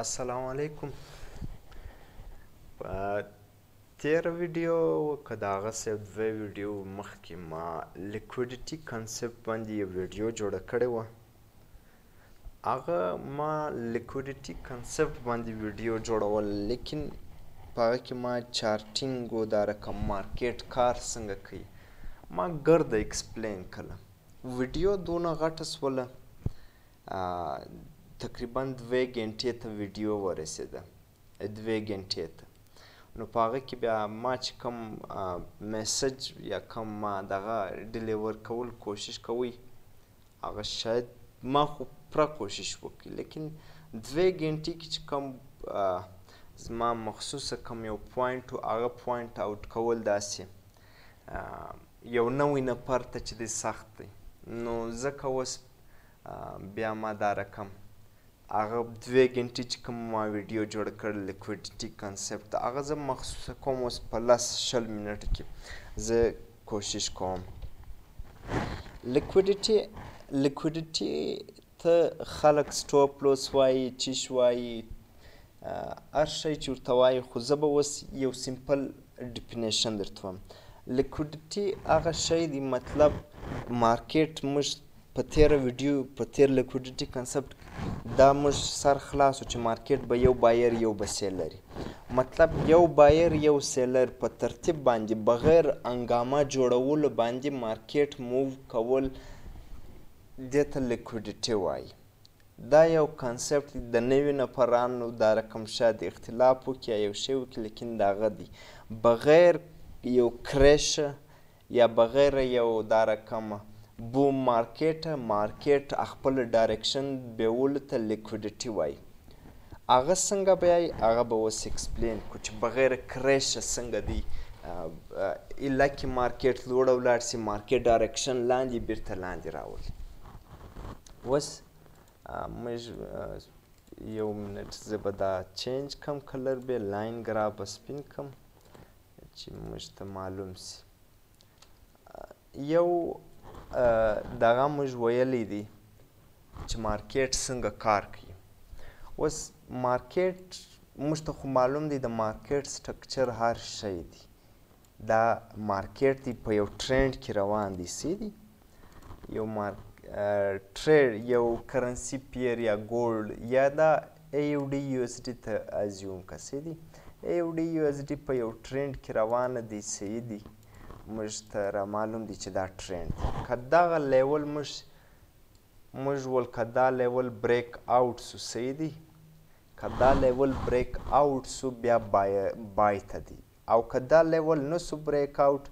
السلام علیکم په تیر ویډیو که دا غسه دوه ویډیو مخکې ما لیکویډیټي کانسپټ باندې یو ویډیو جوړه کړې و هغه ما لیکویډیټي کانسپټ باندې ویډیو جوړول لیکن په هغه کې ما چارټینګ او دا رقم مارکیټ کار څنګه کوي ما ګرد ایکسپلین کړه ویډیو دونه غټه سوله تقریبا دوه ګنټې ته ویډیو ورسېده دوه ګنټې ته نو په هغه کې بیا ما چې کوم میسج یا کوم ما دغه ډیلیور کول کوشش کوي هغه شاید ما خو پوره کوشش وکړي لیکن دوه ګنټې کې چې کوم زما مخصوصه کوم یو پوینټ هغه پوینټ آوټ کول داسې یو نوی نفر ته چې دی سخت دی نو ځکه اوس بیا ما دا رقم هغه دوه ګنټې چې کوم ما ویډیو جوړ کړ لیکویډیټي کنسپټ هغه زه مخصوص کوم اوس په لس شل منټ کې زه کوشش کوم لیکویډیټي لیکویډیټي ته خلک سټوپ لوس وايي، چیش وايي، هر شی چې ورته وايي، خو زه به اوس یو سیمپل ډیفینیشن درته ووایم. لیکوډیټي هغه شی دی، مطلب مارکیټ موږ په تېره ویډیو، په تېر لیکوډیټي کنسپټ دا موږ سر خلاص و چې مارکیټ به یو بایر یو به سیلر وي. مطلب یو بایر یو سیلر په ترتیب باندې بغیر انګامه جوړولو باندې مارکیټ موو کول، دې ته لیکوډیټي وايي. دا یو کانسپټ دی د نوي نفرانو دا رقم شه دی اختلاف وکړي یا یو شی وکړي لیکن د هغه دی بغیر یو کریشه یا بغیر یو دا رقم بوم مارکیټه مارکیټ اخپل ډایرکشن بیولو ته لیکوډیټي وايي. هغه سنګه بیای هغه به اوس ایکسپلین کو چې بغیر کریش سنګه دی اله کې مارکیټ لوړ ولاړ سي مارکیټ ډایرکشن لاندې بیرته لاندې راول اوس موږ یو منټ زه به دا چینج کم کلر به لاین ګرا به سپین کم چې موږ ته معلوم سي یو دغه موږ ویلی دی چې مارکیټ څنګه کار کوي اوس مارکیټ موږ ته خو معلوم دی د مارکیټ سټرکچر هر شی دی دا مارکیټ دی په یو ټرینډ کې روان دی سی دی یو مارک ټریډ یو کرنسی پیر یا ګولډ یا دا ای یو ډی یو اس ډی ته ازیوم که څه دی ای یو ډی یو اس ډی په یو ټرینډ کې روانه دی صحیح دی موږ ته را معلوم دی چې دا ټرینډ دی که دغه لیول موږ موږ ول که دا لیول بریک آوټ سو صحیح دی که دا لیول بریک آوټ سو بیا بای بای ته دی او که دا لیول نه سو بریک اوټ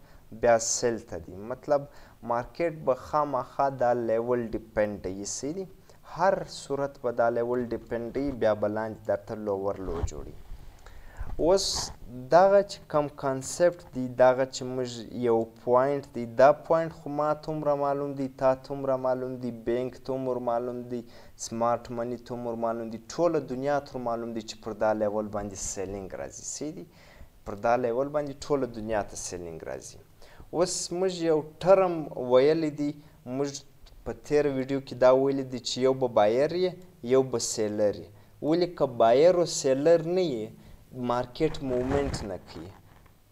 بیا سیل ته دی مطلب مارکیټ به خاماخا دا لیول ډیپنډ یی صحیح دی هر صورت به دا لیول ډیپنډ یی بیا به لاندی درته لوور لو جوړی اوس دغه چی کم کانسپټ دی دغه چی موږ یو پواینټ دی دا پواینټ خو ما ته عمره معلوم دی تا ته عمره معلوم دی بینک ته عمر معلوم دی سمارټ منی تو مور معلوم دی ټوله دنیا تر معلوم دی چی پر دا لیول باندی سیلینګ راځی سه دی پر دا لیول باندی ټوله دنیا ته سیلینګ راځی اوس موږ یو ټرم ویلی دی موږ په تیر ویډیو کی دا ویلی دی چی یو به بایر یی یو به سیلر یی ولی که بایر او سیلر نه یی مارکیټ مومنټ نه کوي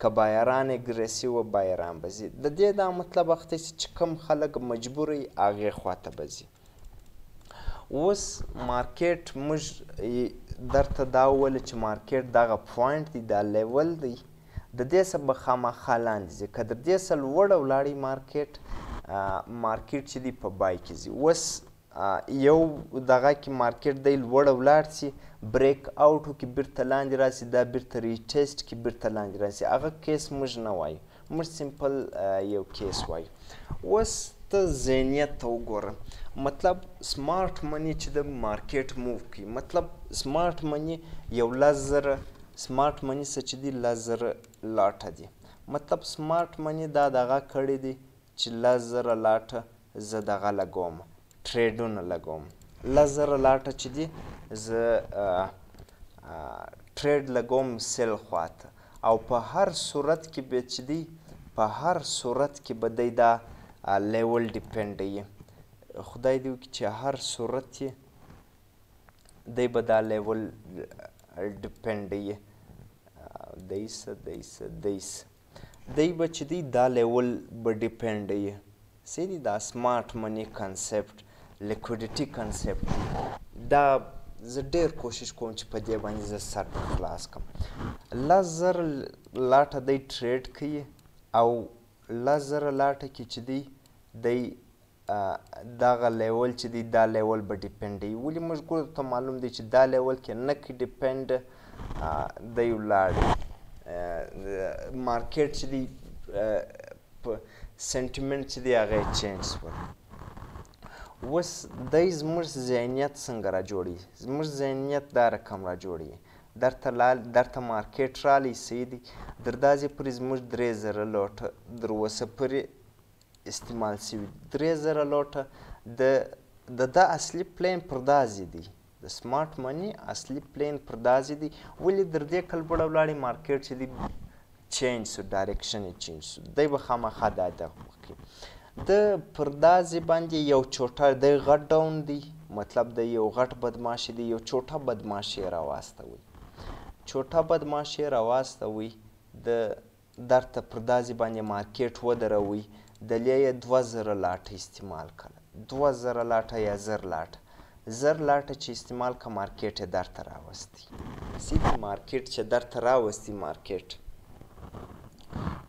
که بايران اګريسي وه بايران به ځي ددې دا مطلب اخته سي چي کم خلک مجبور يي هغه خوا ته به ځي اوس مارکيټ موږ درته دا وويل چي مارکيټ دغه پوينټ دی دا ليول دی ددې څخه به خامخا لاندي ځي که دردې څخه لوړ ولاړی مارکيټ مارکيټ چي دی په بای کي ځي اوس یو دغه کی مارکیټ دی لوړ ولاړ سی بریک اوټو کی بیرته لاندی راسی دا بیرته ری ټیسټ کی بیرته لاندی راسی هغه کیس موږ نه وایو موږ سیمپل یو کیس وایو اوس ته ذهنیت ته وګوره مطلب سمارټ منی چې د مارکیټ موو کی مطلب سمارټ منی یو لس زره سمارټ منی څه چې دی لس زره لاټه دی مطلب سمارټ منی دا دغه کړی دی چې لس زره لاټه زه دغه لګوم ټریډونه لګوم لس زره لاټه چې دي زه ټریډ لګوم سیل خواته او په هر صورت کې به چې دی په هر صورت کې به دی دا لیول ډیپینډ یي خدای دی وکړي چې هر صورت یې دی به دا لیول ډیپینډ یي دی څه دی څه دی څه دی به چی دی دا لیول به ډیپینډ یی سه دی دا سمارټ منی کانسپټ لیکویډیټی کانسپټ دی دا زه ډیر کوشش کوم چې په دې باندې زه سر په خلاص کم لس زر لاټه دی ټریډ کوي او لس زر لاټه کې چې دی دی دغه لیول چې دی دا لیول به ډیپینډ دی ولی موږ ګورو ته معلوم دی چې دا لیول کې نه کې ډیپینډ دی ولاړ مارکیټ چې دی سنټیمنټ چې دی هغه چینج شول اوس دی زموږ ذهنیت څنګه را جوړي زموږ ذهنیت دا رقم را جوړي درته لال درته مارکیټ رالی سیدی در دازې پورې زموږ درې زره لوټه در اوسه پورې استعمال شوي دي درې زره لوټه د د دا اصلي پلین پر دا ځي دی د سمارټ منی اصلي پلین پر دا ځي دی ولې در دې کلبړه ولاړې مارکیټ چې دی چینج سو ډایرکشن یې چینج سو دی به خامخا دا دغه وکړي د پر دا ځي باندې یو چوټه دی غټ ډاون دی مطلب د یو غټ بدماش دی یو چوټه بدماش یې راواستوي چوټه بدماش یې راواستوي د درته پر دازی باندی مارکیټ ودروی دلیه یه دوه زره لاټه استعمال کړه دوه زره لاټه یا زر لاټه زر لاټه چی استعمال که مارکیټ یه درته راوستی. سیتی مارکیټ چه درته راوستی مارکیټ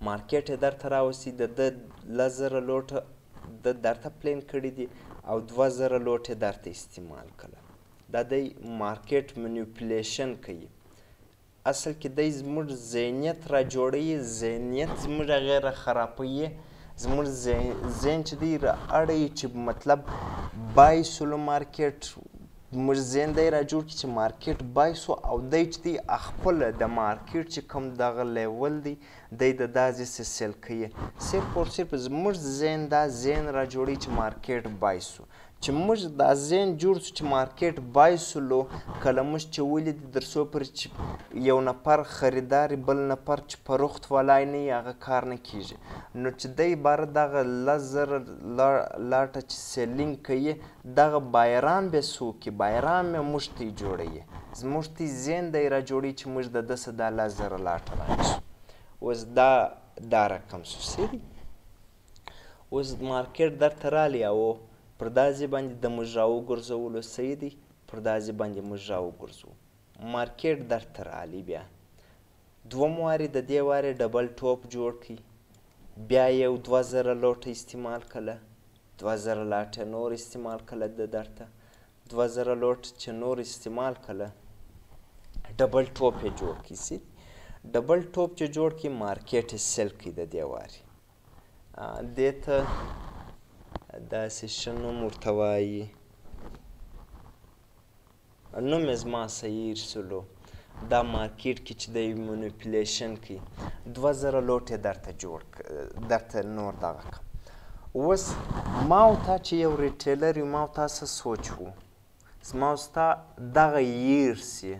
مارکیټ یه درته راوستی د ده له زره لوټه ده درته پلین کړی دی او دوه زره لوټ یه درته استعمال کړه دا دی مارکیټ منیوپلیشن کوی اصل کې دی زموږ ذهنیت را جوړوي، ذهنیت زموږ هغې را خرابوي، زموږ ذهن چې دی را اړوي چې مطلب بای سولو مارکیټ موږ ذهن دی را جوړ کړي چې مارکیټ بای سو او دی چې دی خپل د مارکیټ چې کوم دغه لیول دی دی د دازې سه سیل کوي صرف او صرف زموږ ذهن دا ذهن را جوړي چې مارکیټ بای سو چې موږ دا زین جوړ سو چې مارکیټ بای سولو کله موږ چې ولید در سو پر چې یو نفر خریدار بل نفر چې پروخت ولای نه هغه کار نه کیږي نو چې د عبارت دغه لس زر لاټه چې سیلینګ کوي دغه بایران به سوکي بایران مې موږ ته جوړوي زموږ ته زین دی را جوړي چې موږ د دسه دا لس زر لاټه راځو اوس دا دا رقم سو سری اوس مارکیټ درته رالی او پر دا ځای باندې د موږ راوګرځولو صحیح دی پر دا ځای باندې موږ راوګرځو مارکیټ درته رالی بیا دوم وارې د دې وارې ډبل ټوپ جوړ کړي بیا یو دوه زره لوټه استعمال کړه دوه زره لاټه نور استعمال کړه د درته دوه زره لوټ چې نور استعمال کله ډبل ټوپ یې جوړ کی سي ډبل ټوپ چې جوړ کی مارکیټ یې سیل کی د دې واري دې ته داسې ښه نوم ورته وایي نوم یې زما سعیر سلو دا مارکیټ کی چی دی مونوپلیشن کی دوه زره لوټ یې درته جوړ درته نور دغه کم اوس ما او تا چې یو ریټیلر یو ما او تا څه سوچ وو زما او ستا دغه ییرس یې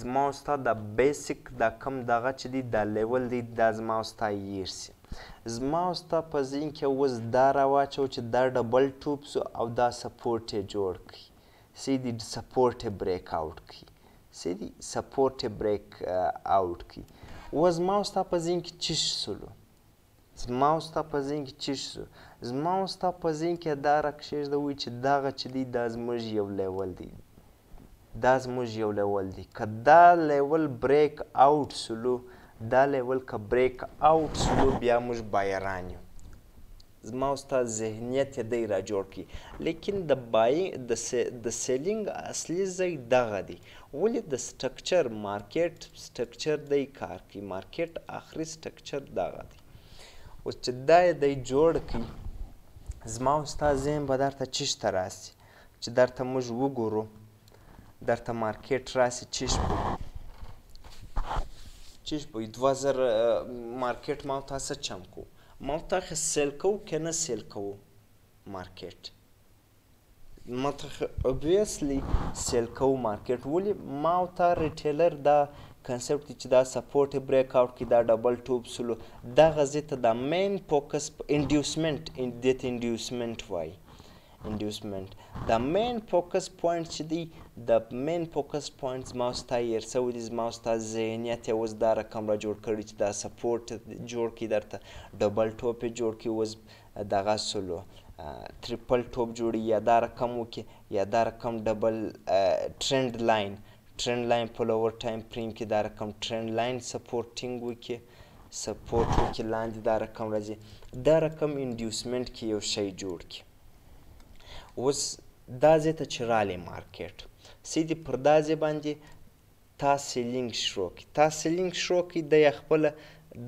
زما او ستا د بیسیک دا کم دغه چې دی دا لیول دی دا زما او ستا ییرس یې زما او ستا په ذهن کې اوس دا راواچو چې دا ډبل ټوپس او دا سپورټ یې جوړ کړي سیدی سپورټ یې بریک اوټ کړي سیدی سپورټ یې بریک اوټ کړي و زما او ستا په ذهن کې چیش سولو زما او ستا په ذهن کې چیش سو زما او ستا په ذهن کې دا راکښېږده وایي چې دغه چې دی دا زموږ یو لیول دی دا زموږ یو لیول دی که دا لیول بریک آوټ سولو دا لیول که بریک آوټ سولو بیا موږ بایران یو زما او ستا ذهنیت یې دی را جوړ کړي لیکن د بای د د سیلینګ اصلي ځای دغه دی ولې د سټرکچر مارکیټ سټرکچر دی کار کوي مارکیټ اخري سټرکچر دغه دی اوس چې دا یې دی جوړ کړي زما او ستا ذهن به درته چیش ته راسي چې درته موږ وګورو درته مارکیټ راسي چیش بوی چیش بوی دوه زر مارکیټ ما تا څه چم کو ما تا خ سیل کو که نه سیل کو مارکیټ ما تا خ اوبویسلی سیل کو مارکیټ ولی ما او تا ریټیلر دا کنسپټ چې دا سپورټ بریک آوټ کې دا ډبل ټوب سلو دا غزې ته دا مین فوکس انډیوسمنټ دې ته انډیوسمنټ وای انډیوسمنټ د مین فوکس پوینټ چې دی د مین فوکس پوینټ زما او ستا یې سوی دی زما او ستا ذهنیت یې اوس دا رقم را جوړ کړی چې دا سپورټ جوړ کړي درته ډبل ټوپ یې جوړ کړي اوس دغه سلو تریپل ټوپ جوړي یا دا رقم وکړي یا دا رقم ډبل ټرند لاین ټرند لاین فولور ټایم فریم کې دا رقم ټرند لاین سپورټینګ وکړي سپورټ وکړي لاندې دا رقم راځي دا رقم انډیوسمنټ کې یو شی جوړ کړي اوس دا ځای ته چې رالی مارکیټ سیدي پر دا ځای باندې تا سیلینګ شروع کړي تا سیلینګ شروع کړي د یا خپل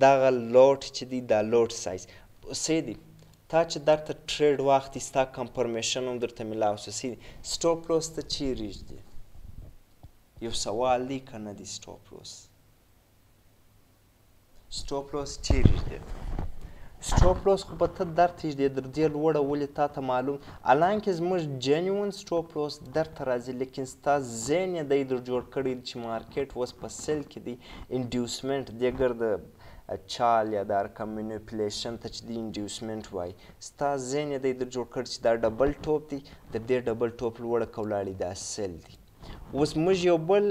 دغه لوټ چې دی دا لوټ سایز سیدي تا چې درته ټریډ واختی ستا کمپرمیشن هم درته ملاو سو سیدي سټاپ لوس ته چیرې ږدي یو سوال دی که نه دی سټاپ لوس سټوپ لوس چیرې دی سټوپ لوس خو به ته درته دی در دې لوړه ولې تا ته معلوم الان کې زموږ جنیون سټوپ لوس درته راځي لیکن ستا ذهن یې دی در جوړ کړی چې مارکیټ اوس په سیل کې دی انډیوسمنټ دې ګرد چال یا دا رقم منیپولیشن ته چې دی انډیوسمنټ وای ستا ذهن دی در جوړ کړ چې دا ډبل ټوپ دی د دې ډبل ټوپ لوړه کولاړي دا سل دی اوس موږ یو بل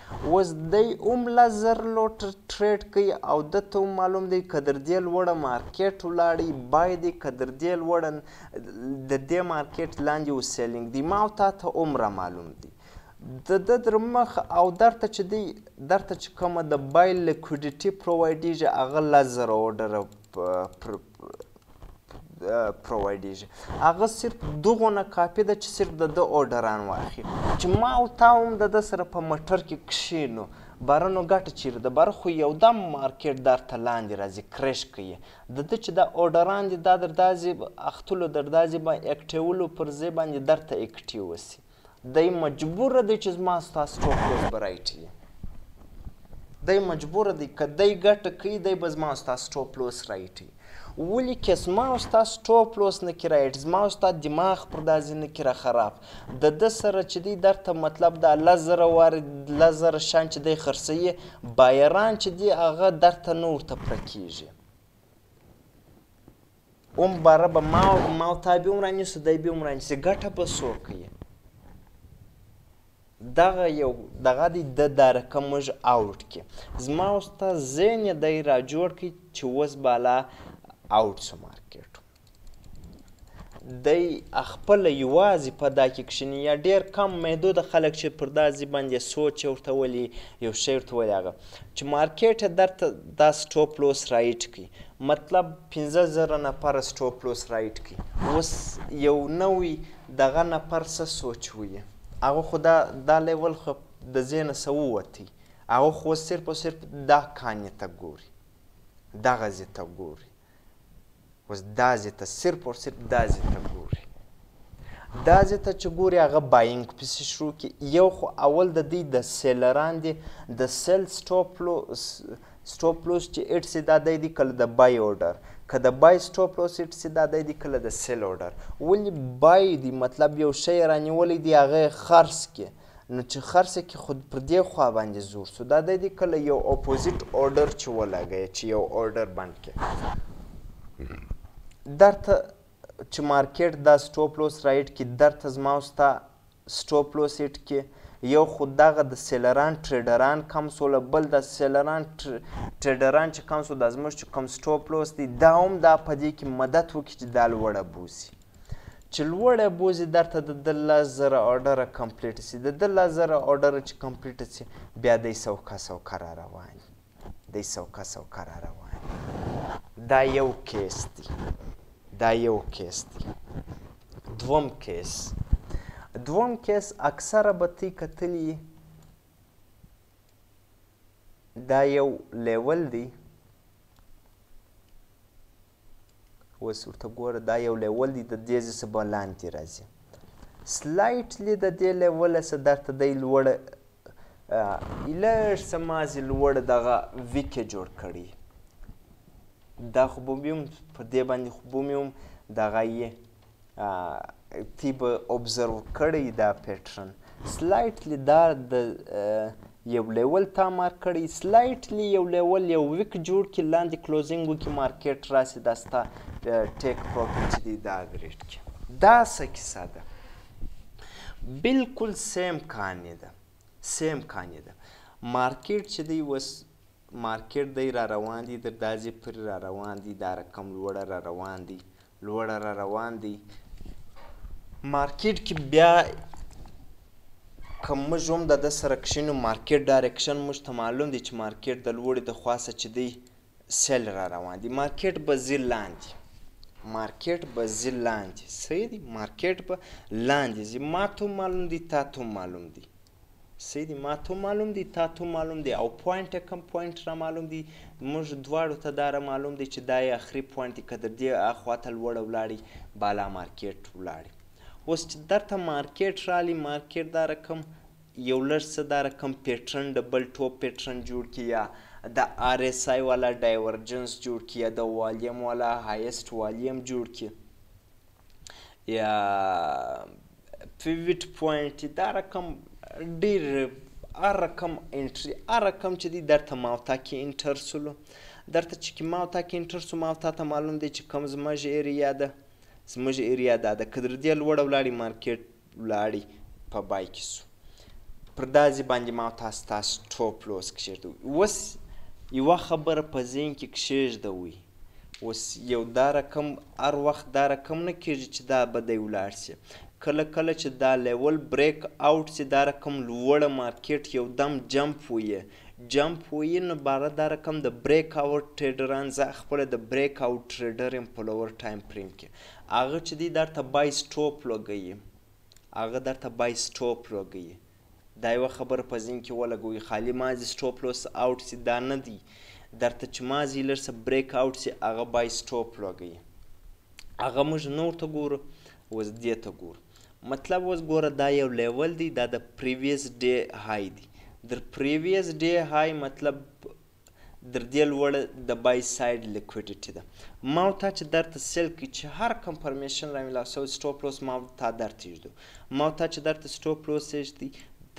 اوس دی اوم لس زر لوټ ټريډ کوي او ده ته اوم معلوم دی که در دې لوړه مارکيټ ولاړی باي دی که در دې لوړه د دې مارکيټ لاندې او سيلينګ دی ما او تا ته اوم را معلوم دی د ده در مخ او در ته چې دی در ته چې کومه د باي ليکوډيټي پرووايډيږي هغه لس زره اوډره پر پرووایډیږي هغه صرف دغو نه کافي ده چې صرف د ده اوډران واخلي چې ما او تا هم د ده سره په مټر کې کښینو بره نو ګټه چیرې ده بره خو یو دم مارکیټ در ته لاندې راځي کریش کوي د ده چې دا اوډران دي دا در دازې اختلو در دازې با اکټیولو پر ځای باندې در ته اکټیو وسي دی مجبور دی چې زما ستاسو ټول پوز برایټ وي دی مجبور دی که دی ګټه کوي دی به زما او ستا سټوپ لوس رایټ وي ولې که زما او ستا سټوپ لوس نه کې رایټ زما او ستا دماغ پر دا ځینې کې را خراب د ده سره چې دی درته مطلب دا لس زره وار لس زره شان چې دی خرڅوي بایران چې دی هغه درته نه ورته پوره کېږي اوم باره به ما مال تا به هم رانیسو دی به هم رانیسي ګټه به څوک کوي دغه یو دغه دی د دا رقم موږ آوټ کې زما او ستا ذهن یې دی را جوړ کړي چې اوس بالا آوټ شو مارکیټ دی خپل یوازې په دا کې کښیني یا ډیر کم محدود خلک چې پر دا ځي باندې سوچ ورته ولي یو شی ورته ولي هغه چه مارکیټ درته دا سټوپ لوس رایټ کی مطلب پنځه زره نفر سټوپ لوس رایټ کی اوس یو نوی دغه نفر څه سوچ وی هغه خو دا دا لیول خو د ذهن سه ووتی هغه خو صرف او صرف دا کانی ته ګوری دغه زی ته ګوری اوس دازې ته صرف او صرف دازې ته ګوري دازې ته چې ګوري هغه باینګ پسې شروع کی یو خو اول د دوی د سیلران دی د سیل سټاپ لوس سټاپ لوس چې ایټ سي دا دی کله د بای اورډر که د بای سټاپ لوس ایټ سي دا دی کله د سیل اورډر ولی بای دی مطلب یو شی رانیولی دی هغه خرڅ کې نو چې خرڅه کې خود پر دې خوا باندې زور سو دا د دې کله یو اپوزیټ اورډر چې ولګی چې یو اورډر بند کې درته چې مارکیټ دا سټاپ لوس رایټ کې درته زما او ستا سټاپ لوس ایټ کې یو خو دغه د سیلران ټریډران کم سول بل د سیلران ټریډران چې کم سو د زموږ چې کم سټاپ لوس دی دا هم دا په دې کې مدد وکړي چې دا لوړه بوسي چې لوړی بوزي درته د ده لس زره آرډره کمپلیټ سي د ده لس زره آرډره چې کمپلیټ سي بیا دی سوکه سوکه را روان دي دی سوکه سوکه را روان دي دا یو کیس دی دا یو کیس دی دوم کیس دوم کیس اکثره به تی کتلی دا یو لیول دی اوس ورته ګوره دا یو لیول دی د دې ځای څخه به لاندې راځي سلایټلی د دې لیوله څخه درته دی لوړ لږ څه مازې لوړ دغه ویک یې جوړ کړی دا خو به وي هم په دې باندې خو به مې هم دغه یې تی به اوبزرو کړی دا پیټرن سلایټلی دا د یو لیول تا مارک کړی سلایټلی یو لیول یو ویک جوړ کی لاندې کلوزینګ وکي مارکیټ راسي دا ستا ټیک پروفیټ چې دی دا اګریډ کی دا څه کیسه ده بالکل سیم کانې ده سیم کانې ده مارکیټ چې دی وس مارکیټ دی را روان دی د دازې پر را روان دی دا رقم لوړه را روان دی لوړ را روان دی مارکیټ کی بیا که موږ هم د ده سره کښینو مارکیټ ډایرکشن موږ ته معلوم دی چې مارکیټ د لوړې د خواسه چې دی سیل را روان دی مارکیټ به زی لاندې مارکیټ به زی لاندې صحیح دی مارکیټ به لاندې زی ما ته معلوم دی تا ته معلوم دی څه دي ما تو معلوم دي تا تو معلوم دي او پوینټ کم پوینټ را معلوم دي موږ دواړو ته دا را معلوم دي چې دا یې اخري پوینټ دي که در دې اخوا ته لوړه ولاړی بالا مارکیټ ولاړی اوس چې درته مارکیټ رالی مارکیټ دا رقم یو لږ څه دا رقم پیټرن ډبل ټوپ پیټرن جوړ کی یا د آر ایس آی والا ډایورجنس جوړ کی یا د والیم والا هایست والیم جوړ کی یا فیویټ پوینټ دا رقم ډیر هر رقم انټری هر رقم چې دی درته ما او تا کې انټر سولو درته چې کې ما او تا کې انټر سو ما او تا ته معلوم دی چې کم زموږ ایریا ده زموږ ایریا دا ده که تر دې لوړه ولاړې مارکیټ ولاړی په بای کی سو پر دازی باندی ما تاسو ستاسو ټوپ لوس کښیږدوی اوس یوه خبره په ذهن کی کښیږدوی اوس یو دا رقم هر وخت دا رقم نه کیږی چی دا به دی ولاړ سی کله کله چی دا لیول بریک اوټ سی دا رقم لوړه مارکیټ یو دم جمپ ویی جمپ ویی نو باره دا رقم د بریک اوټ ټریډران زه خپله د بریک اوټ ټریډر یم په لوور ټایم فریم کی هغه چې دی درته بایس ټوپ لوګوي هغه درته بایس ټوپ لوګوي دا یو خبر په ذهن کې ولګوي خالی مازی سټوپ لوس اوټ سي دا نه دی درته چې مازی لرسه بریک اوټ سي هغه بایس ټوپ لوګوي هغه موږ نور ته ګورو اوس دې ته ګورو مطلب اوس ګوره دا یو لیول دی دا د پریویس ډے های دی در پریویس ډے های مطلب در دې لوړ د بای ساید لیکویډیټی ده ماو تا چې در ته سیل کی چې هر کنفرمیشن را ملاو سو سټاپ لوس ماو تا در تیږدو ماو تا چې در ته سټاپ لوس ایږدی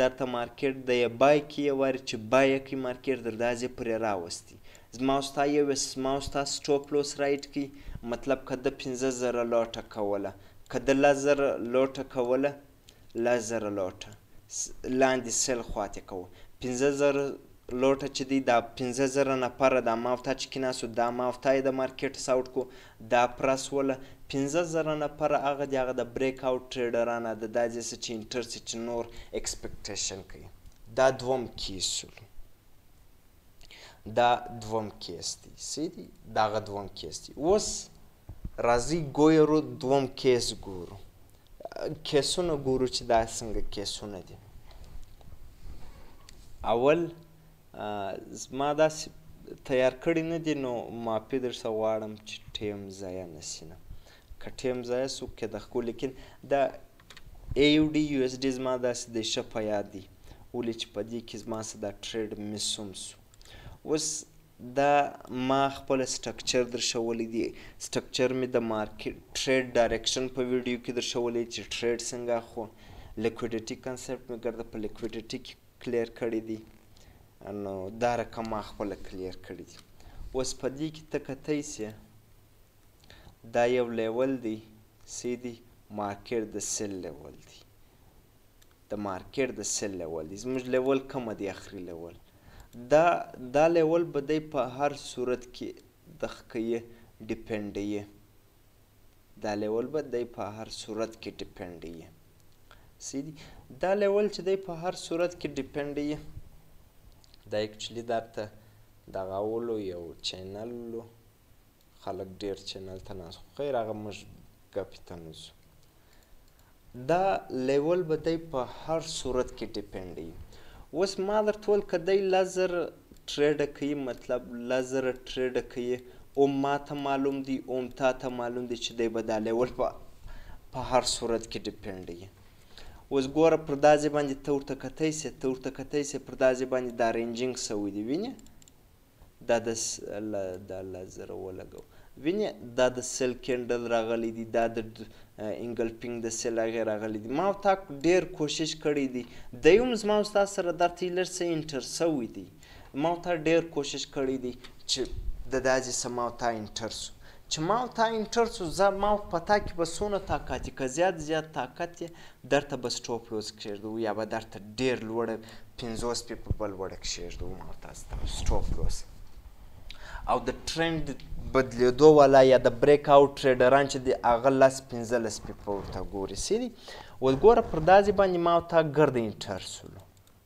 در ته مارکیټ د یې بای کی یې واری چې بای یې کی مارکیټ در دا زې پرې راوستی زماو ستا یو یې زماو ستا سټاپ لوس رایټ کی مطلب که ده پنځه زره لوټه کوله که ده لس زره لوټه کوله لس زره لوټه لاندې سل خواتې کوو پنځه زره لوټه چې دی دا پنځه زره نفره دا ما او تا چې کیناسو دا ما او تا یې د مارکیټ ساوټ کو دا پرس وله پنځه زره نفره هغه دی هغه د بریک آوټ ټریډران د دا ځې څه چې انټر څه چې نور ایکسپیکټیشن کوي دا دوم کیس شلو دا دوم کیس دی سی دی دا غ دوم کیس دی اوس راځی ګویرو دوم کیس ګورو کیسونه ګورو چې دا څنګه کیسونه دي اول زما داسې تیار کړي نه دي نو معافي در څخه غواړم چې ټیم ضایع نه سي نه که ټیم ضایع سو که د ښکو لیکن دا ای یو ډي یو اس ډي زما داسې دی ښه په یاد دی ولې چې په دې کې زما څه دا ټریډ مس هم سو اوس دا ما خپل سټرکچر درښولی دی سټرکچر می د مارکیټ ټریډ ډایرکشن په ویډیو کی درښولی چی ټریډ څنګه اخو لیکویډیټی کنسپټ می ګرده په لیکویډیټی کی کلیر کړی دی نو دا رقم ما خپل کلیر کړی دی اوس په دی کی ته کتای سی دا یو لیول دی سی دی مارکیټ د سیل لیول دی د مارکیټ د سیل لیول دی زموږ لیول کومه دی اخری لیول دا دا لیول به دی په هر صورت کې دغه کوي ډیپندوي دا لیول به دی په هر صورت کې ډیپندوي سیدی دا لیول چې دی په هر صورت کې ډیپندوي دا اکچولی درته دغه ولو یو چینل ولو خلک ډیر چینل ته ناست خو خیر هغه موږ ګپی ته نه ځو دا لیول به دی په هر صورت کې ډیپند دی اوس ما درته ویل که دی لس زره ټریډه کوي مطلب لس زره ټریډه کوي اوم ما ته معلوم دی اوم تا ته معلوم دی چې دی به دا لیول په په هر صورت کې ډیپند دی اوس ګوره پر دا ځای باندې ته ورته کتی سې ته ورته کتی سې پر دا ځای باندې دا رینجینګ سوی دی وینې دا د الله د الله زره ولګو وینې دا د سیل کینډل راغلی دی دا د انګلپینګ د سیل هغه راغلی دی ما او تا ډیر کوشش کړی دی د یوم زما او تاسو سره دا تیلر سه انټر سوی دی ما او تا ډیر کوشش کړی دی چې د داسې سما او تا انټر سو چه ماو تا انټر سو زه ماو په تا کی به سونه تاکاتی که زیاد زیاد تاکت یه درته به سټوپ لوز کښیږدو یا به درته ډیر لوړه پنځوس پی په بل وړه کښیږدو ماو تا سټوپ لوز او د ټرند بدلیدو والا یا د بریک اوټ ټریډران چې دی هغه لس پنځلس پیپه ورته ګوري سری ول ګوره پر دازې باندې ما او تا ګرد انټر سولو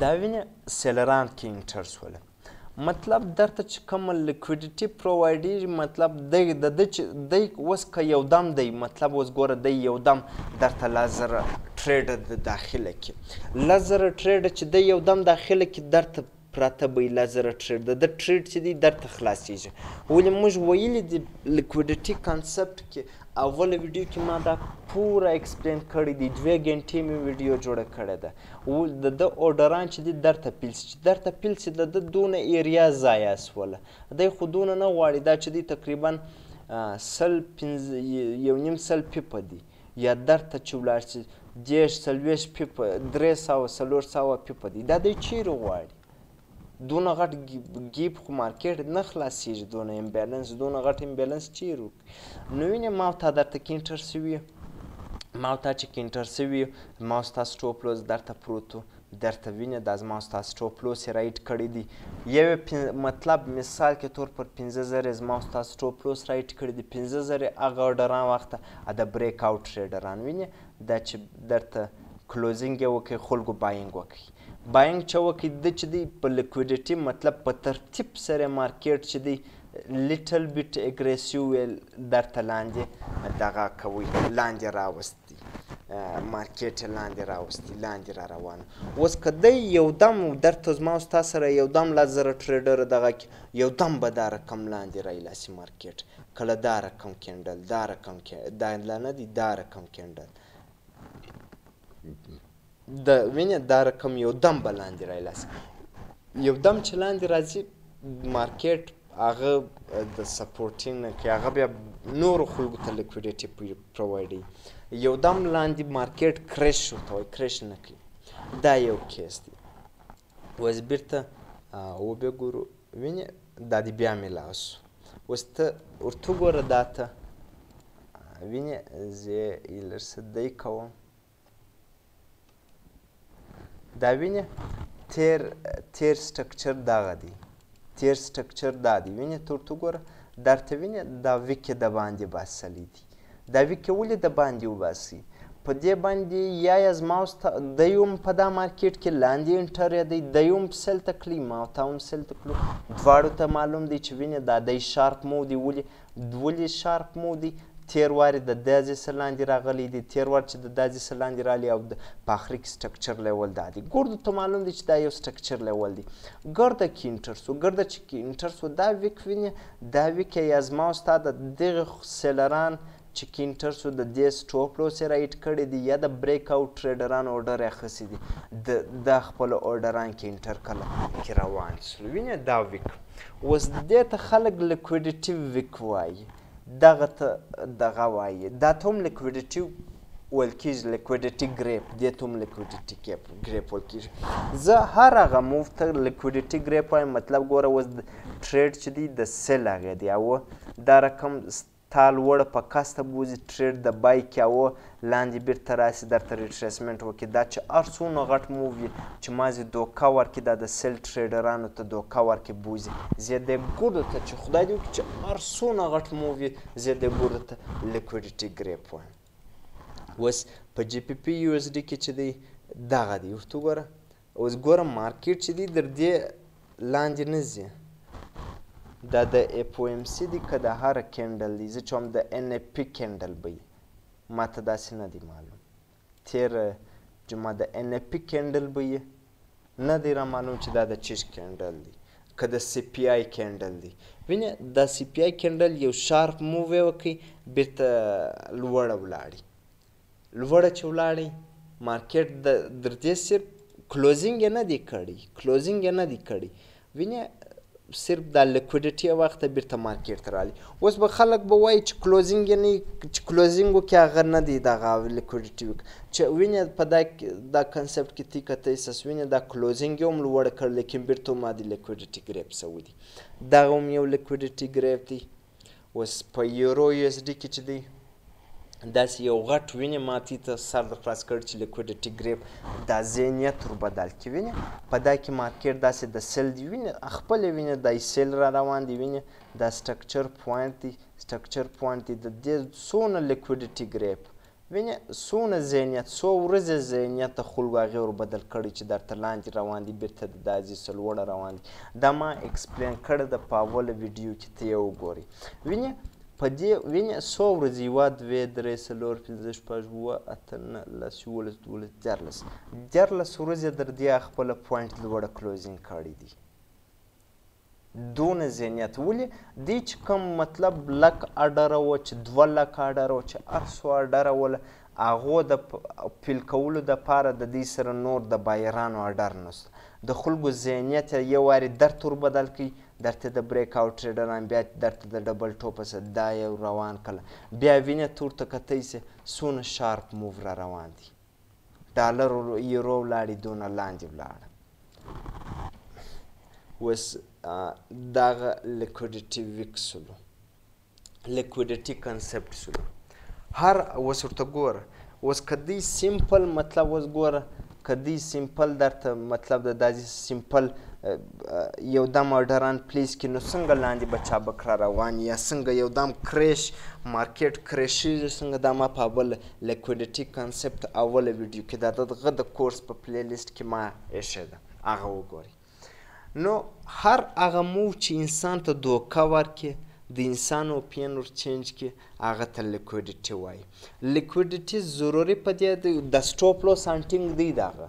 دا وینې سیلران کې انټر شول مطلب درته چې کوم لیکویډیټي پرووایډیږي مطلب دی د ده چې دی اوس که یو دم دی مطلب اوس ګوره دی یو دم درته لس زره ټریډ د داخله کې لس زره ټریډ چې دی یو دم داخله کې درته پرته بیله زره ټریډ ده د ټریډ چې دی درته خلاصیږي ولې موږ ویلي دي لیکویډیټي کانسپټ کې اوله ویډیو کې ما دا پوره ایکسپلین کړی دی دوه ګنټې مې ویډیو جوړه کړې ده د ده اوډران چې دی درته پیل سي چې درته پیل سي د ده دونه ایریا ضایع سوله دی خو دونه نه غواړي دا چې دی تقریبا سل پنځه یو نیم سل پیپه دي یا در ته چې ولاړ شي دېرش څلوېښت فیپ درې سوه څلور سوه فیپ دی دا دی چیرې غواړي دونه غټ ګیپ خو مارکیټ نه خلاصیږي دونه امبیلنس دونه غټ امبیلنس چیرې نو وینې ما او تا درته کینټر شوي ما او تا چې کینټر شوي ما او ستا سټوپ لوز درته پروت درته وینه دا زما استاد ټوپلو سي رایټ کړی دی یو مطلب مثال کې تور پر 15 زره زما استاد ټوپلو سي رایټ کړی دی 15 زره هغه ډران وخت ا د بریک اوټ ټریډران ویني دا چې درته کلوزینګ یې وکړي خلکو باینګ وکړي باینګ چې وکړي د چې دی په لیکویډیټي مطلب په ترتیب سره مارکیټ چې دی لیټل بیټ اګریسیو ویل درته لاندې دغه کوي لاندې راوست مارکیټ لاندې راوستي لاندې را روان اوس که دی یو دم درته زما او ستا سره یو دم لا زره ټریډر دغه کې یو دم به دا رقم لاندې رایلاسي مارکیټ کله دا رقم کینډل دا رقم دا لا نه دی دا رقم کینډل د وینې دا رقم یو دم به لاندې رایلاسي یو دم چې لاندې راځي مارکیټ هغه د سپورټینګ نه کوي هغه بیا نورو خلکو ته لیکویډیټي پرووایډوي یو دم لاندې مارکیټ کرش ورته وایي کرش نه کوي دا یو کیس دی اوس بیرته وبیا ګورو وینې دا دې بیا میلاو شو اوس ته ورته ګوره دا ته وینې زه یې لږ څه دی کوم دا وینې تیر تیر سټرکچر دغه دی تیر سټرکچر دا دی وینې تورته ګوره درته وینې دا ویکې د باندې باسلی دی دا ویکې ولې د باندې وباسي په دې باندې یا یې زما دی هم په دا مارکیټ کې لاندې انټر دی دی هم سیل ته کړي ما ته هم سیل ته کړو دواړو ته معلوم دی چې وینې دا دی شارپ مو دی ولې دولي شارپ مو دي تير واري د دا زي سر لاندي راغلي دي تير وار چي د دا زي سر لاندي رالي او د په اخري کي سټرکچر ليول دا دي ګردو ته معلوم دي چي دا يو سټرکچر ليول دي ګرده کي انټر سو ګرده چي کي انټر سو دا ويک ويني دا ويک يا زما او ستا د دغي سيلران چي کي انټر سو د دي سټوپ لوس يې رايټ کړي دي يا د بريک اوټ ټريډران اورډر يې اخسي دي د دا خپل اورډران کي انټر کله کي روان سلو ويني دا ويک اوس دې ته خلک لیکویډیټي ویک وایي دغه ته دغه وایي دا ته هم لیکویډیټي ویل کېږي لیکویډیټي ګریپ دې ته هم لیکویډیټي کیپ ګریپ ویل کېږي زه هر هغه موو ته لیکویډیټي ګریپ وایم مطلب ګوره اوس ټریډ چې دی د سیل هغې دی او دا رقم تا لوړ په کسته بوزي ټريډ د باي کياو لاندي بيرته راسي درته ريټريسمنټ وکي دا چي ار څونه غټ موو وي چي مازي دوکه ورکي دا د سيل ټريډرانو ته دوکه ورکي بوزي زي د ګوډو ته چي خداي دي وکي چي ار څونه غټ موو وي زي د ګوډو ته ليکويډيټي ګريپ وايم اوس په جي پي پي يو اس ډي کي چي دی دغه دی ورته وګوره اوس ګورم مارکیټ چې دی در دې لاندې نه ځي دا د اف او ام سي دی که د هر کینډل دی زه چوم د ان اف پی کینډل به ما ته داسې نه دی معلوم تیر جمعه د ان اف پی کینډل به نه دی را معلوم چې دا د چیش کینډل دی که د سی پی آی کینډل دی وینه دا سی پی آی کینډل یو شارپ موو وکي بیرته لوړ ولاړی لوړه چې ولاړی مارکیټ د درځې صرف کلوزینګ یې نه دی کړی کلوزینګ یې نه دی کړی وینې صرف دا لیکویډیټي وخت بیرته مارکیټ ته رالی اوس به خلک به وایي چې کلوزینګ یې نه چې کلوزینګ وکړي هغه نه دی دغه لیکویډیټي وکړي چې وینې په دا دا کنسپټ کې تی کته سس وینې دا کلوزینګ یې هم لوړ کړ لیکن بیرته ما دی لیکویډیټي ګریپ سوی دی دغه هم یو لیکویډیټي ګریپ دی اوس په یورو یو اس ډي کې چې دی داسې یو غټ وینې ماتي ته سر د خلاص کړ چې لیکوډیټي ګریپ دا ځین یې تر بدل کې وینې په دا کې مارکیټ داسې د سیل دی وینې خپل وینې دای سیل را روان دی وینې دا سټرکچر پوینټ دی سټرکچر پوینټ دی د دې څونه لیکوډیټي ګریپ وینې څونه ذهنیت څو ورځې ذهنیت د خلکو هغې ور بدل کړی چې درته لاندې روان دي بیرته د دازې څه لوړه روان دي دا ما ایکسپلین کړی د په اوله ویډیو کې ته یې وګوري وینې په دې وینې څو ورځې یوه دوې درې څلور پنځه شپږ اووه اته نه لس یولس دولس دیارلس دیارلس ورځې در دې خپله پوینټ لوړه کلوزینګ کړی دی دونه ذهنیت ولې دی چې کوم مطلب لک اډره و چې دوه لک اډره و چې ارسو اډره ول هغو د پیل کولو د پاره د دې سره نور د بایرانو اډر نشته د خلکو ذهنیت یو واري درته ور بدل کوي درته د بریک او ټریډران بیا درته د ډبل ټوپ سه دا یو روان کله بیا وینه تور ته کتای سه سونه شارپ موو را روان دي ډالر یورو ولاړې دونه لاندې ولاړه اوس دغه لیکوډیټي ویک سلو لیکوډیټي کنسپټ سلو هر اوس ورته ګوره اوس که دی سیمپل مطلب اوس ګوره که دی سیمپل درته مطلب د داسې سیمپل یو دم اډران پلیس کی نو څنګه لاندې به چابک را روان یا څنګه یو دم کریش مارکیټ کریشیږي څنګه دا ما په اول لیکویډیټی کانسپت اوله ویډیو کې دا دغه د کورس په پلی لیست کې ما ایښې ده هغه وګورئ نو هر هغه موو چې انسان ته دوکه ورکړي د انسان اوپین ور چینج کړي هغه ته لیکویډیټي وایي لیکویډیټي ضروري په دې د سټوپ لوس هانټینګ دی دغه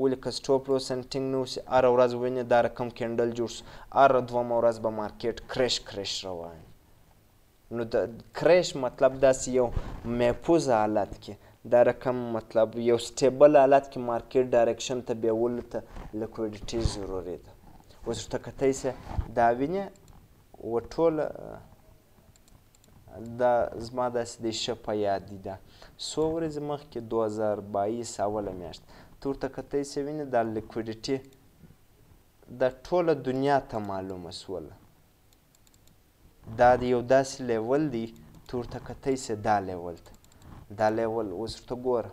ولې که سټوپ لوس ان ټینګ نه اوسي هره ورځ وینې دا رقم کینډل جوړ شو هره دومه ورځ به مارکیټ کریش کریش روان وي نو د کریش مطلب داسې یو محفوظ حالت کې دا رقم مطلب یو سټیبل حالت کې مارکیټ ډایرکشن ته بیولو ته لیکویډیټي ضروري ده اوس ورته کتای سه دا وینې و ټوله دا زما داسې دی ښه په یاد دی دا څو ورځې مخکې دوه زر بایس اوله میاشت ته ورته کتئ څه وینې دا لیکویډیټي دا ټوله دنیا ته معلومه سوله دا د یو داسې لیول دی ته ورته کتئ څه دا لیول ته دا لیول اوس ورته ګوره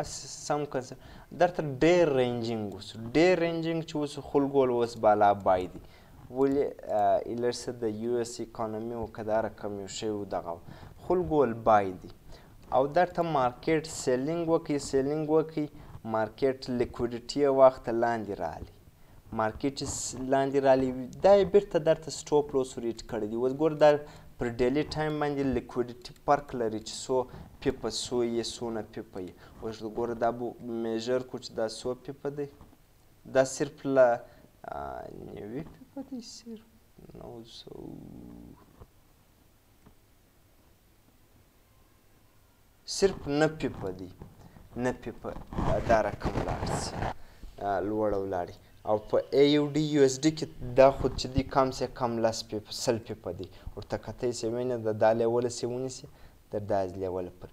اس سم کړ سر درته ډیر رینجینګ اوس ډیر رینجینګ چې اوس خلکو ول اوس بالا بای دي ولې ایلر سه د یو اس اکانومي او کدا رقم یو شی و دغه خلکو ول بای دي او درته مارکیټ سیلینګ وکي سیلینګ وکي مارکیټ لیکویډیټي وخت لاندې رالی مارکیټس لاندی رالی دا یې بیرته درته سټوپ لوس ریټ کړی دی اوس ګور دا پر ډیلی ټایم باندی لیکویډیټی پرک لری چې سو پیپه سو یې سو نه پیپه یې اوس ګور دا بو میجر کو چې دا سو پیپه دی دا صرف لا نیوی پیپه دی صرف نو سو صرف نه پي په دي نه پي په دا رقم لاړ سي لوړ ولاړي او په ای یو ډي یو اس ډي کې دا خود چې دی کم سه کم لس پي سل پي په دي ورته کته سي وینه د دا لیول سي ونیسي در دا از لیول پر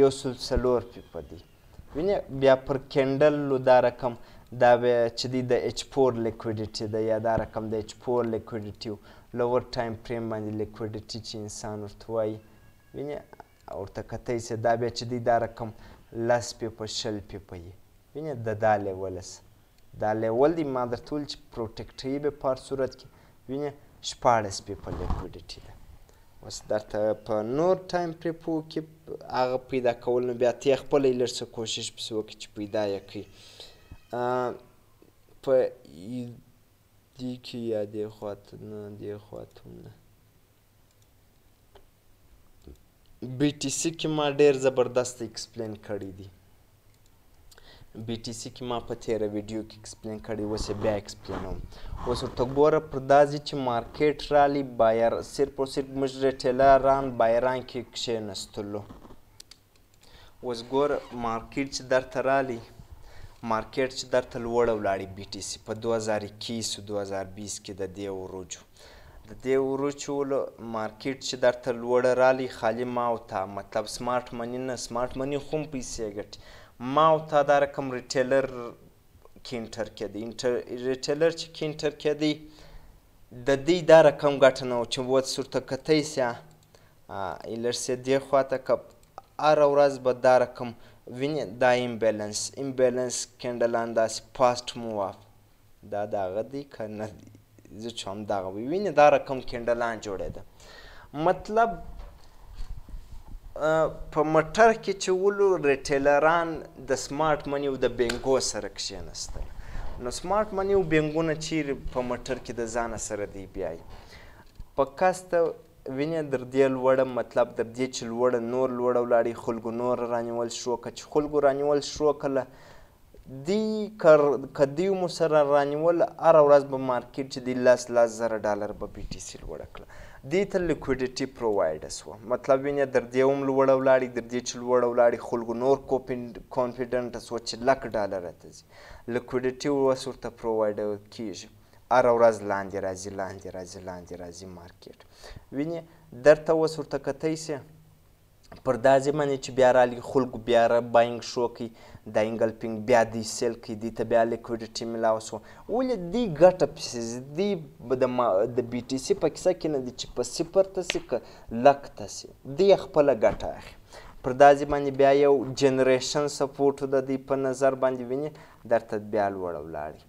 یو سل څلور پي په دي وینه بیا پر کینډل دا رقم دا به چې دی د اچ 4 لیکویډیټي ده یا دا رقم د اچ 4 لیکویډیټي لوور ټایم فریم باندې لیکویډیټي چې انسان ورته وایي وینې ورته کتئ سه دا بیا چې دی دا رقم لس پې په شل پې په یې وینې د دا لیولس دا لیول دی ما درته ویل چې پروټیکټوي به په هر صورت کې وینې شپاړس پې په لیکوډیټي ده اوس درته په نور ټایم پرې پوه کې هغه پیدا کول نو بیا ته خپله لږ څه کوشش پسې وکړي چې پیدا یې کړي په دې کې یا دې خواته نه دې خواته نه بی ټی سی کې ما ډیر زبردست ایکسپلین کړی دی بی ټی سی کې ما په تیره ویډیو کې ایکسپلین کړی اوس یې بیا ایکسپلینوم اوس ورته ګوره پر دا ځي چې مارکیټ رالی بایر صرف او صرف موږ ریټیلران بایران کې کښینستلو اوس ګوره مارکیټ چې درته رالی مارکیټ چې درته لوړ ولاړی بی ټی سی په 2021 2020 کې د دې وروجو د دې وروچو مارکیټ چې درته لوړ رالی خالی ما او تا مطلب سمارټ منی نه سمارټ منی خوم پیسې ګټي ما او تا دا رقم ریټیلر کې انټر کېدی انټر ریټیلر چې کې انټر کېدی د دې دا رقم ګټه نه و چې وڅ ورته کتای سه ها ای لږ سه دی خواته که هره ورځ به دا رقم وینې دا ایمبیلنس ایمبیلنس کینډلان داسې پاسټ مواف دا داغه دی که نه دی زه چې هم دغه وی وینې دا رقم کینډلان جوړېده مطلب په مټر کې چې ولو ریټیلران د سمارټ منی او د بینګو سره کښېنستل نو سمارټ منی او بینګونه چیرې په مټر کې د ځانه سره دی بیایي په کسته وینه در دې لوړه مطلب در دې چې لوړه نور لوړه ولاړی خلګو نور رانیول شروع که چې خلګو رانیول شروع کله دی کر که دیو مو سره رانیول هر ورځ به مارکیټ چې دی لس لس زره ډالر به بی ټی سی لوړه کړه دی ته لیکویډیټی پرووایډ سوه مطلب وینه در دې هم لوړه ولاړی در دې چې لوړه ولاړی خلګو نور کونفیډنټ سوه چې لک ډالر ته ځي لیکویډیټی اوس ورته پرووایډ کیږي هره ورځ لاندې راځي لاندې راځي لاندې راځي مارکیټ ویني درته اوس ورته کتی سي پر دا ځمنې چې بیا رالی خلکو بیا را باینګ شو کوي دا انګلپینګ بیا دی سیل کوي دی ته بیا لیکویډیټي ملاو شو ولې دی ګټه پسې دی د د بي ټي سي په کیسه کې نه دی چې په صفر ته سي که لک ته سي دی خپله ګټه اخلي پر دا ځمنې بیا یو جنریشن سپورټ د دی په نظر باندې ویني درته بیا لوړ ولاړي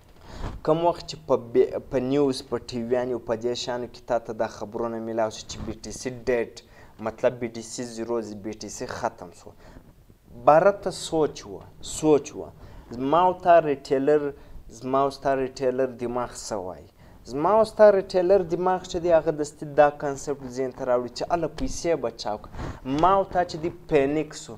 کوم وخت چې په بي په نیوز په ټي ویانو او په دې شیانو کې تاته دا خبرونه ملاو شي چې بي ټي سي ډیډ مطلب بي ټي سي زیرو بي ټي سي ختم شو باره ته سوچ و سوچ و زما او تا ریټیلر زما او ستا ریټیلر دماغ څه وایي زما او ستا ریټیلر دماغ چې دی هغه دستي دا کنسپټ ذهن ته راوړي چې اله پیسې بچاو ما او تا چې دی پینیک سو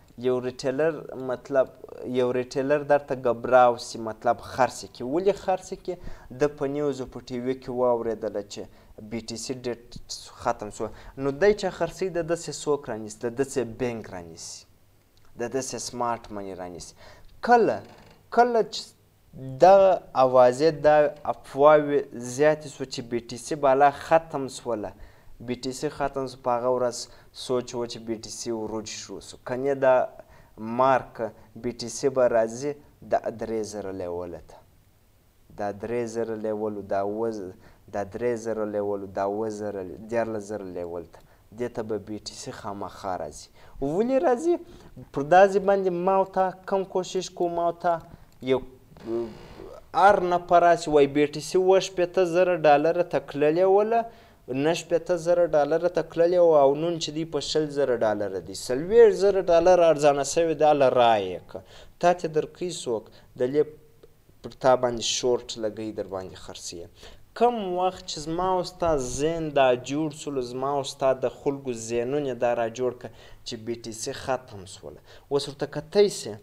یو ریټیلر مطلب یو ریټیلر درته ګبراو سي مطلب خرڅ کړي ولې خرڅ کړي ده په نیوزو په ټي وي کې واورېدله چې بي ټي سي ډیټ ختم شو نو دی چې خرڅوي د ده څه څوک رانیسي د ده څه بینک رانیسي د ده څه سمارټ مني رانیسي کله کله چې دغه اوازې دا افواوې زیاتې سوه چې بي ټي سي بالا ختم سوله بي ټي سي ختم سو په هغه ورځ سوچ وو چې بي ټي سي عروج شروع سو کنې دا مارک بي ټي سي به راځي دا درې زره لیوله ته دا درې زره لیولو دا اووه دا درې زره لیولو دا اووه زره دیارلس زره لیول ته دې ته به بي ټي سي خامخا راځي ولې راځي پر داسې باندې ما او تا کم کوشش کوو ما او تا یو ار نفر راسي وایي بي ټي سي اوه شپېته زره ډالره تکللې وله نه شپېته زره ډالره ته کړلې وه او نن چې دی په شل زره ډالره دی څلوېښت زره ډالره ارزانه سوې ده له رایې که تا ته درکوي څوک د لیب پر تا باندې شورټ لګی درباندې خرڅیه کم وخت چې زما او ستا زین دا جوړ سول زما او ستا د خلکو زینونه دا را جوړ که چې بی ټی سی ختم سول اوس ورته کتی سې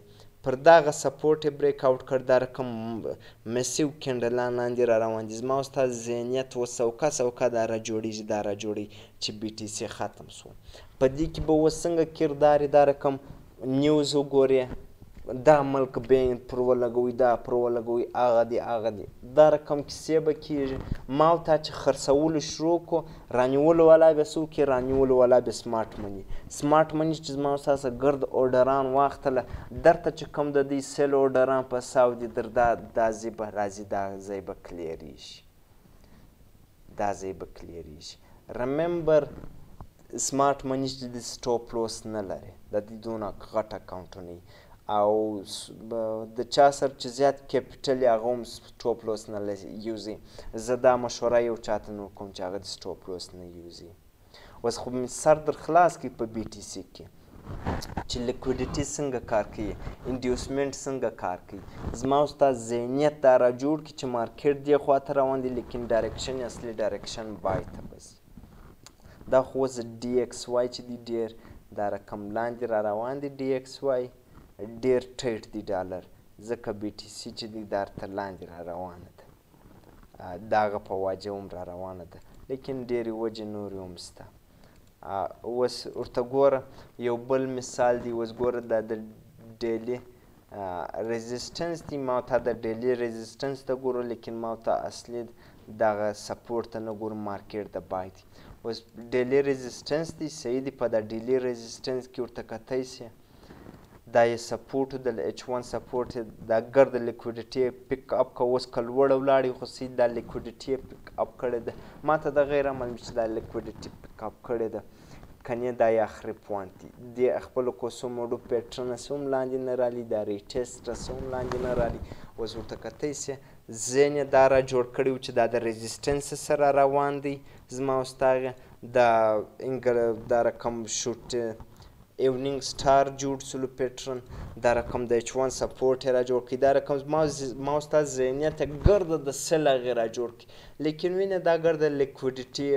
پر دغه سپورټ یې بریک اوټ کړ دا رقم مسیو کینډلان لاندې را روان دي زما او ستا زینیت اوس سوکه سوکه دا را جوړیږي دا را جوړی چې بی ټی سی ختم سو په دې کې به اوس څنګه کردار دا رقم نیوز وګورې دا ملک بینک پر ولګوي دا پر ولګوي هغه دي هغه دي دا رقم کیسې به کیږي ما او تا چې خرڅولو شروع کو رانیولو والا به څوک یې رانیولو والا به سمارټ مني سمارټ مني چې زما او تاسو ګرد اوډران واختله درته چې کوم د دې سیل اوډران په ساو دي در دا دا زی به راځي دا ځای به کلیریږي دا ځای به کلیریږي رمیمبر سمارټ منی چې د سټاپ لوس نه لري د دې دونه غټ اکاونټونه او د چا سره چې زیات کیپټل هغه هم سټاپ لوس نه یوزي زه دا مشوره یو چاته نه کوم چې هغه د سټاپ لوس نه یوزي اوس خو مې سر در خلاص کړي په بي ټي سي کې چې لیکویډیټي څنګه کار کوي انډیوسمنټ څنګه کار کوي زما او ستا ذهنیت دا را جوړ کړي چې مارکیټ دې خواته روان دي لیکن ډایرکشن اصلي ډایرکشن بای ته بځي دا خو اوس ډي ایکس وای چې دی ډیر دا رقم لاندې را روان دی ډي ایکس وای ډیر ټیټ دی ډالر ځکه بي ټي سي چې دی دا ته لاندې را روانه ده د هغه په واجه هم را روانه ده لیکن ډېرې وجې نورې هم شته اوس ورته ګوره یو بل مثال دی اوس ګوره دا د ډیلي ریزیسټنس دی ما تا د ډیلي ریزیسټنس ته ګورو لیکن ما تا اصلي دغه سپورټ ته نه ګورو مارکیټ د بای دی اوس ډیلي ریزیسټنس دی صحیح دی په دا ډیلي ریزیسټنس کې ورته کتای سي دا یې سپورټ د ایچ ون سپورټ دا ګرد لیکویډیټي پیک اپ کو اوس که لوړ ولاړی خو سید دا لیکویډیټي پیک اپ کړی ده ما ته د غیر عمل چې دا لیکویډیټي پیک اپ کړی ده کنې دا یې اخري پوانټ دی د خپل کوسو موډو پیټرن سوم لاندې نه رالی دا ریټیسټ سوم لاندې نه رالی اوس ورته کتای سي زین دا را جوړ کړی چې دا د ریزیسټنس سره روان دی زما استاغه دا انګل دا رقم شوټ ایوننګ سټار جوړ سلو پیټرن دا رقم د ایچ ون سپورټ یې را جوړ کړي دا رقم ما ما استاد ذهنیت ګرد د سل هغې را جوړ کړي لیکن وینه دا ګرد لیکویډیټي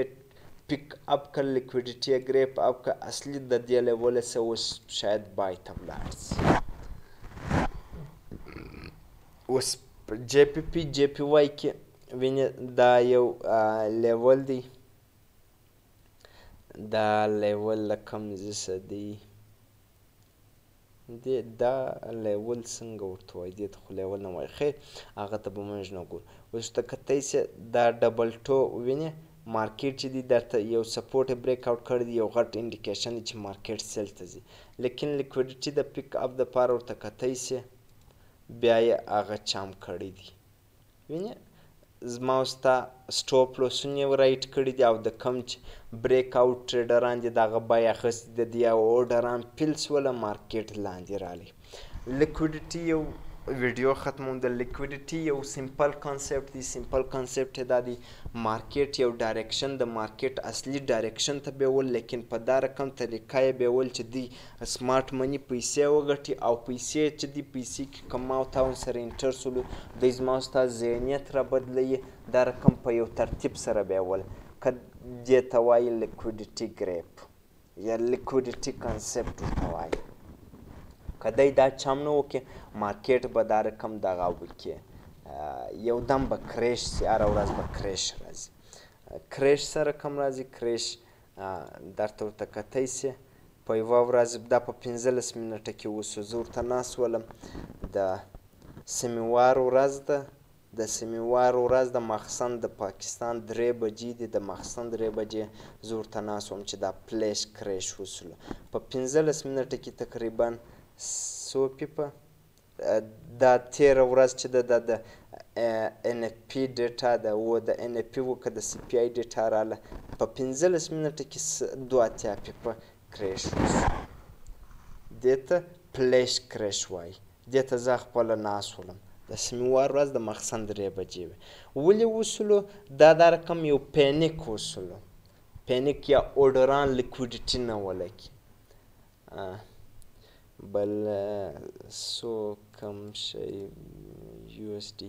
پیک اپ کړ لیکویډیټي ګریپ اپ کړ اصلي د دې لیول سه اوس شاید بای ته ولاړ سي اوس جی پی پی جی پی وای کې وینه دا یو لیول دی دا لیول له کوم ځي څخه دی دې دا لیول څنګه ورته وای دې ته خو لیول نه وای خیر هغه ته به مونږ نه ګورو اوس ته کتای سې دا ډبل ټو وینې مارکیټ چې دی درته یو سپورټ بریک اوټ کړی دی یو غټ انډیکیشن دی چې مارکیټ سیل ته ځي لیکن لیکویډیټي د پیک اپ د پاره ورته کتای سې بیا یې هغه چام کړی دی وینې زما او ستا سټوپ لوسونه یې رایټ کړي دي او د کوم چې بریک اوټ ټریډران دي دغه بیه اخیستې ده دي او اوډران پیل سوله مارکیټ لاندې رالی لیکویډیټي یو ویډیو ختموم د لیکویډیټي یو سیمپل کانسپټ دی سیمپل کانسپټ دا دی مارکیټ یو ډایرکشن د مارکیټ اصلي ډایرکشن ته بیول لیکن په دا رقم طریقه یې بیول چې دی سمارټ مني پیسې وګټي او پیسې چې دي پیسې کې که ما او تا ورسره انټر شولو دی زما او ستا ذهنیت را بدلوي دا رقم په یو ترتیب سره بیول که دې ته وایي لیکویډیټي ګریپ یا لیکویډیټي کنسپټ ورته وایي که دی دا چم نه وکړي مارکیټ به دا رقم دغه وکړي یو دم به کریش سي هره ورځ به کریش راځي کریش سره کم راځي کریش اه درته ورته کتی شې په یوه ورځ دا په پنځلس منټه کې وشو زه ورته ناست ولم د سمیوار ورځ ده د سمیوار ورځ د مخسن د پاکستان درې بجې دي د مخسن درې بجې زه ورته ناست وم چې دا پلیش کریش وشلو په پنځلس منټه کې تقریبا څو پیپه دا تېره ورځ چې د د اېن اېف پي ډېټا ده و د اېن اېف پي و که د سي پي آی ډېټا راله په پنځلس منټه کې دو اتیا پیپه کرېش وشو دې ته پلیش کرېش وایي دې ته زه خپله ناس ولم د سمیوار ورځ د مخسن درې بجې وي ولې وسلو دا دا رقم یو پینیک وسلو پینیک یا اوډران لیکویډیټي نه ولکي بل سو کم شي یو اس ډي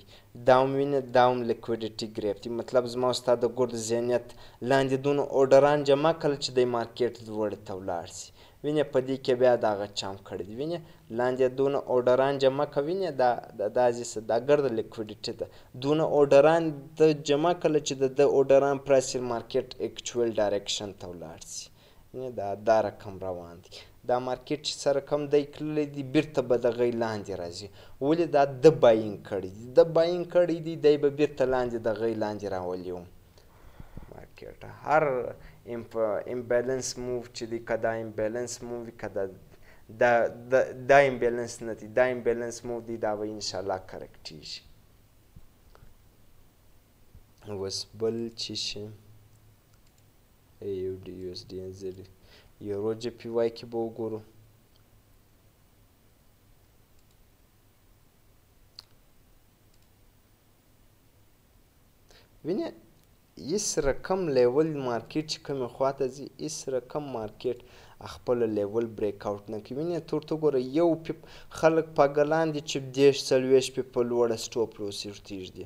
داوم وینه داوم لیکویډیټي ګریپتي مطلب زما او ستا د ګرد ذهنیت لاندې دونو اوډران جمع کله چې د مارکیټ لوړې ته ولاړ سي وینه په دې کې بیا دغه چم کړی دی وینه لاندې دونه اوډران جمع کوي وینه دا دا زیسه دا ګرد لیکویډیټي ده دونه اوډران د جمع کله چې د د اوډران پرایس مارکیټ اکچوال ډایرکشن ته ولاړ سي نه دا دا رقم روان دی دا مارکیټ چې څه رقم دی کړلی دی بیرته به د غی لاندې راځي ولې دا د باینګ کړی دی د باینګ کړی دی دی به بیرته لاندې د غی لاندې راولي هم مارکیټ هر امبیلنس موو چې دی که دا امبیلنس موو وي که دا دا دا امبیلنس نه دی دا امبیلنس موو دی دا به انشاءالله کرکټیږي اوس بل چې شي AUD USD NZD یورو جی پی وای کې به وګورو وینه هیڅ رقم لیول مارکیټ چې کومې خواته ځي هیڅ رقم مارکیټ خپل لیول بریک اوټ نه کوي وینې تور ته ګوره یو پیپ خلک پاګلان دي چې دیش څلوېښت پیپ په لوړه سټوپ روسي تیږدي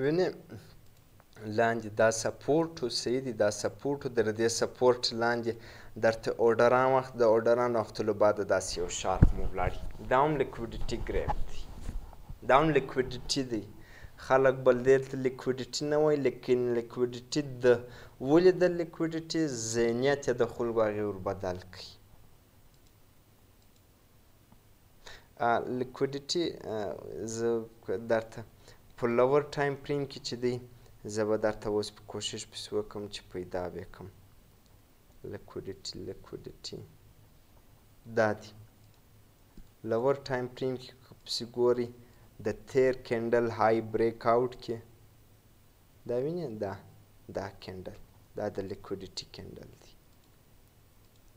وینې لاندې دا سپورټو صحیح دي دا سپورټو در دې سپورټ لاندې درته اوډران وخت د اوډران وختلو بعد داسې یو شارپ مو ولاړ دا هم لیکویډیټي ګریپ دی دا هم لیکویډیټي دی خلک بل دې ته لیکویډیټي نه وایي لیکن لیکویډیټي د ولې د لیکویډیټي ذهنیت یې د خلکو هغې ور بدل کړي لیکوډیټی زه درته په لور ټایم فریم کې چې دی زه به درته اوس په کوشش پسې وکم چې پیدا به کم لیکوډیټی لیکوډیټی دا دی لور ټایم فریم کې پسې ګوري د تیر کینډل های بریک آوټ کې دا ویني دا دا کینډل دا د لیکوډیټی کینډل دی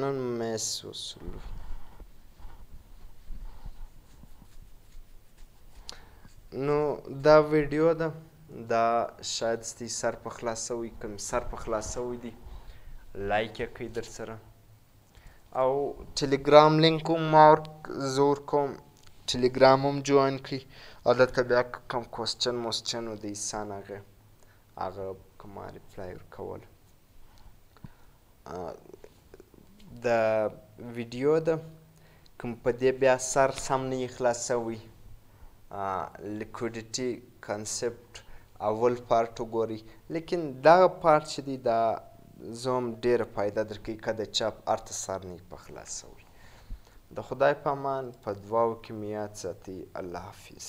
نن مېس وسلو نو دا ویډیو ده دا شاید ستی سر په خلاصوي کوم سر په خلاصوي دي لایک یې کړئ در سره او ټلیګرام لینک هم ما زور کوم ټلیګرام هم جوین کړئ او دلته بیا کوم کوسچن موسچن و د انسان هغه هغه که ما ریپلای ورکوله دا ویډیو ده کوم په دې بیا سر سم نه یې خلاص شوی لیکوډیټي کانسپټ اول پارټ وګورئ لیکن دغه پارټ چې دی دا زه هم ډېره فایده درکوي که د چاپ ارته سر نه یې په خلاص شوی د خدای په امان په دواو کې مې یاد ساتئ الله حافظ